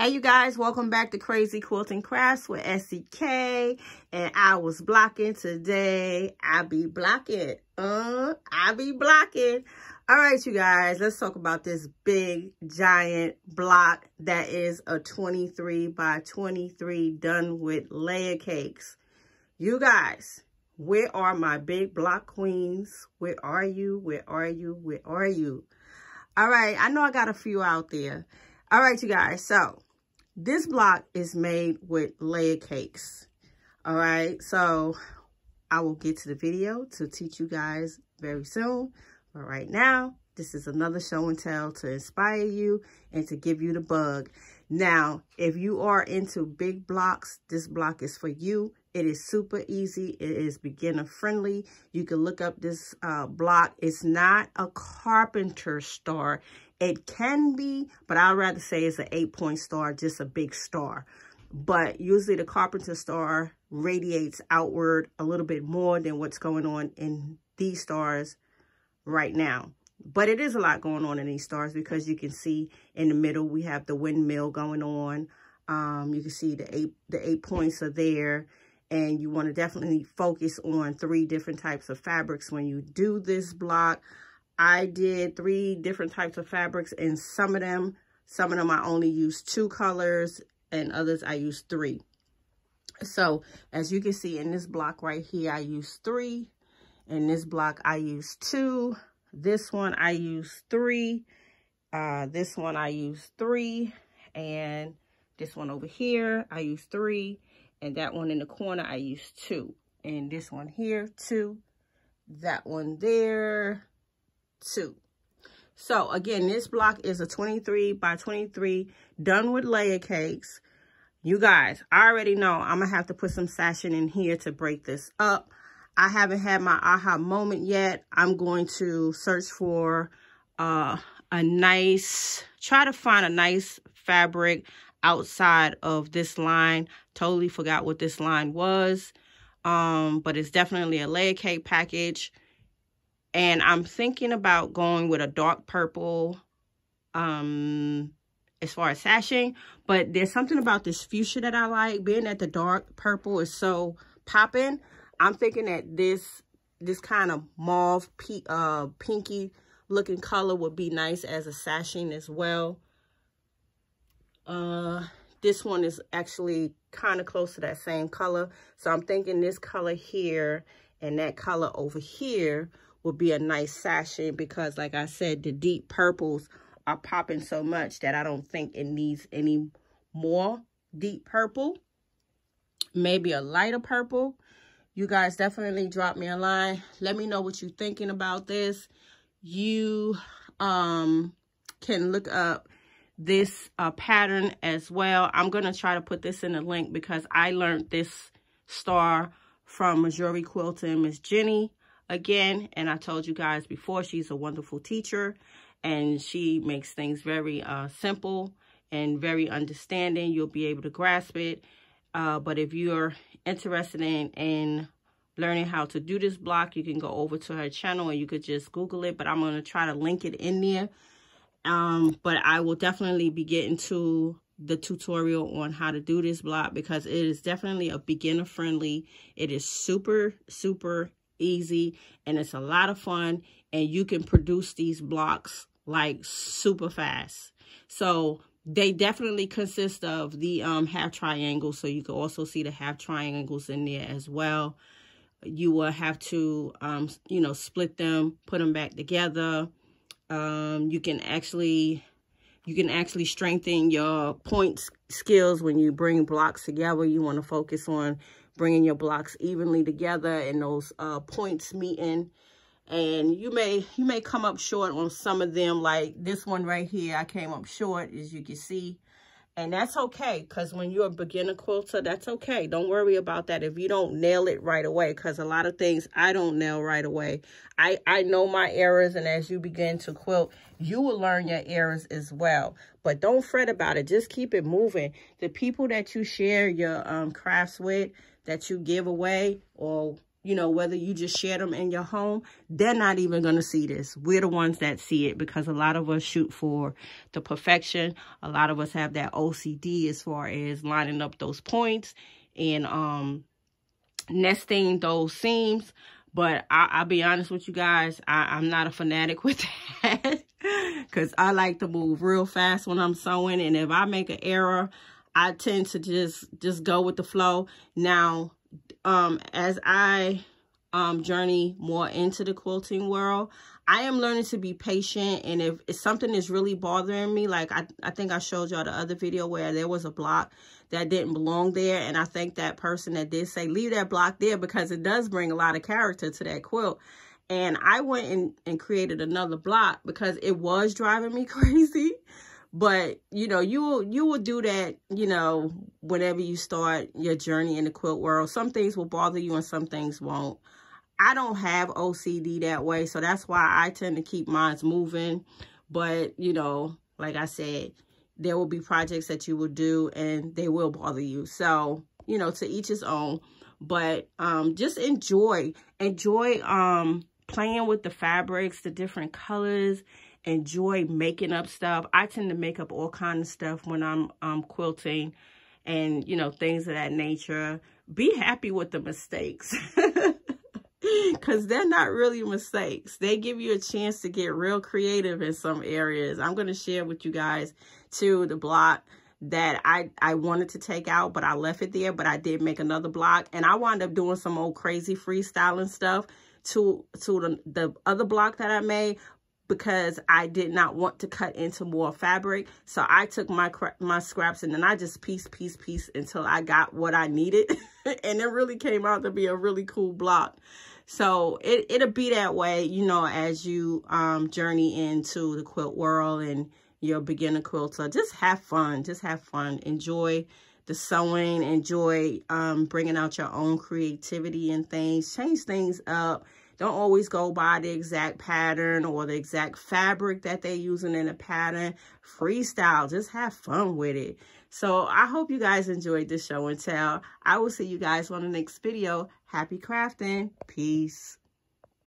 Hey you guys, welcome back to Krazy Kuilting Krafts with Esik. And I was blocking today. I be blocking. Uh, I be blocking. All right, you guys, let's talk about this big giant block that is a 23 by 23 done with layer cakes. You guys, where are my big block queens? Where are you? Where are you? Where are you? All right, I know I got a few out there. All right, you guys, so this block is made with layer cakes. All right, so I will get to the video to teach you guys very soon. But right now, this is another show and tell to inspire you and to give you the bug. Now, if you are into big blocks, this block is for you. It is super easy. It is beginner friendly. You can look up this uh, block. It's not a carpenter star. It can be, but I'd rather say it's an eight point star, just a big star. But usually the carpenter star radiates outward a little bit more than what's going on in these stars right now. But it is a lot going on in these stars because you can see in the middle we have the windmill going on. Um, you can see the eight the eight points are there. And you want to definitely focus on three different types of fabrics when you do this block. I did three different types of fabrics and some of them, some of them I only used two colors and others I used three. So as you can see in this block right here, I used three. In this block, I used two. This one, I used three. Uh, this one, I used three. And this one over here, I used three. And that one in the corner, I used two. And this one here, two. That one there, two. So again, this block is a 23 by 23 done with layer cakes. You guys, I already know I'm going to have to put some sashing in here to break this up. I haven't had my aha moment yet. I'm going to search for uh, a nice, try to find a nice fabric outside of this line. Totally forgot what this line was. Um, but it's definitely a layer cake package. And I'm thinking about going with a dark purple um, as far as sashing. But there's something about this fuchsia that I like. Being that the dark purple is so popping, I'm thinking that this this kind of mauve uh, pinky looking color would be nice as a sashing as well. Uh, this one is actually kind of close to that same color. So I'm thinking this color here and that color over here will be a nice sashing because like I said, the deep purples are popping so much that I don't think it needs any more deep purple. Maybe a lighter purple. You guys definitely drop me a line. Let me know what you're thinking about this. You um, can look up this uh, pattern as well. I'm going to try to put this in the link because I learned this star from Missouri Quilting, Miss Jenny again. And I told you guys before, she's a wonderful teacher and she makes things very uh, simple and very understanding. You'll be able to grasp it. Uh, but if you're interested in, in learning how to do this block, you can go over to her channel and you could just Google it. But I'm going to try to link it in there. Um, but I will definitely be getting to the tutorial on how to do this block because it is definitely a beginner friendly. It is super, super easy and it's a lot of fun and you can produce these blocks like super fast. So they definitely consist of the um, half triangles. So you can also see the half triangles in there as well. You will have to, um, you know, split them, put them back together. Um, you can actually, you can actually strengthen your point skills when you bring blocks together. You want to focus on bringing your blocks evenly together and those uh, points meeting. And you may you may come up short on some of them, like this one right here. I came up short, as you can see. And that's okay, because when you're a beginner quilter, that's okay. Don't worry about that if you don't nail it right away, because a lot of things I don't nail right away. I, I know my errors, and as you begin to quilt, you will learn your errors as well. But don't fret about it. Just keep it moving. The people that you share your um, crafts with, that you give away, or you know, whether you just share them in your home, they're not even going to see this. We're the ones that see it because a lot of us shoot for the perfection. A lot of us have that OCD as far as lining up those points and um, nesting those seams. But I, will be honest with you guys, I, I'm not a fanatic with that because I like to move real fast when I'm sewing. And if I make an error, I tend to just, just go with the flow. Now, um, as I um, journey more into the quilting world, I am learning to be patient. And if, if something is really bothering me, like I, I think I showed y'all the other video where there was a block that didn't belong there. And I think that person that did say, leave that block there because it does bring a lot of character to that quilt. And I went and, and created another block because it was driving me crazy. But, you know, you will, you will do that, you know, whenever you start your journey in the quilt world. Some things will bother you and some things won't. I don't have OCD that way, so that's why I tend to keep mine moving. But, you know, like I said, there will be projects that you will do and they will bother you. So, you know, to each his own. But um, just enjoy. Enjoy um, playing with the fabrics, the different colors. Enjoy making up stuff. I tend to make up all kind of stuff when I'm um, quilting and, you know, things of that nature. Be happy with the mistakes. because they're not really mistakes. They give you a chance to get real creative in some areas. I'm going to share with you guys, too, the block that I, I wanted to take out, but I left it there, but I did make another block. And I wound up doing some old crazy freestyling stuff to, to the, the other block that I made because I did not want to cut into more fabric. So I took my my scraps and then I just piece, piece, piece until I got what I needed. and it really came out to be a really cool block. So it, it'll be that way, you know, as you um, journey into the quilt world and your beginner quilter. Just have fun. Just have fun. Enjoy the sewing. Enjoy um, bringing out your own creativity and things. Change things up. Don't always go by the exact pattern or the exact fabric that they're using in a pattern. Freestyle. Just have fun with it. So I hope you guys enjoyed this show and tell. I will see you guys on the next video. Happy crafting. Peace.